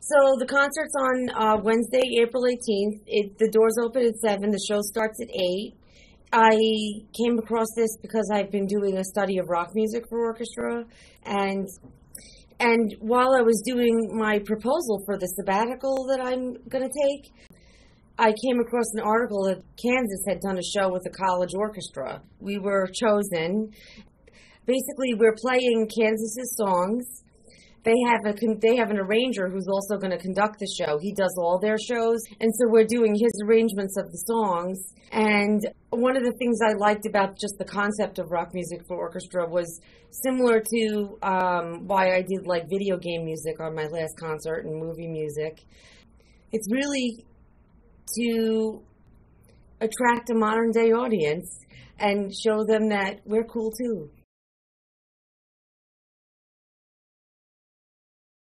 So the concert's on uh, Wednesday, April 18th. It, the doors open at 7. The show starts at 8. I came across this because I've been doing a study of rock music for orchestra and and while I was doing my proposal for the sabbatical that I'm going to take, I came across an article that Kansas had done a show with a college orchestra. We were chosen. Basically, we're playing Kansas's songs they have a they have an arranger who's also going to conduct the show. He does all their shows, and so we're doing his arrangements of the songs. And one of the things I liked about just the concept of rock music for orchestra was similar to um, why I did like video game music on my last concert and movie music. It's really to attract a modern day audience and show them that we're cool too.